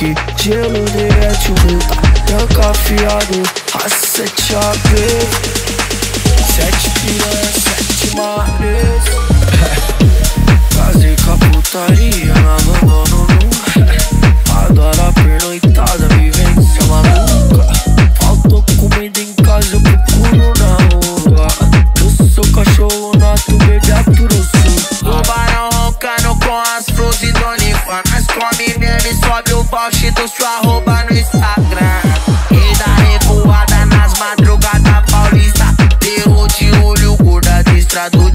o meu Tranca afiado, a sete AB Sete piranha, sete mares Fazer com a putaria na abandono Adora a pernoitada, vivência maluca Faltou comida em casa, eu procuro na rua Eu sou cachorro nato, bebê aturo sul Tubarão roncando com as flores do Nifan Nós come mesmo sobe o post do sua arroba no Instagram. E dá revoada nas madrugadas paulista. Terror de olho, gorda de estrado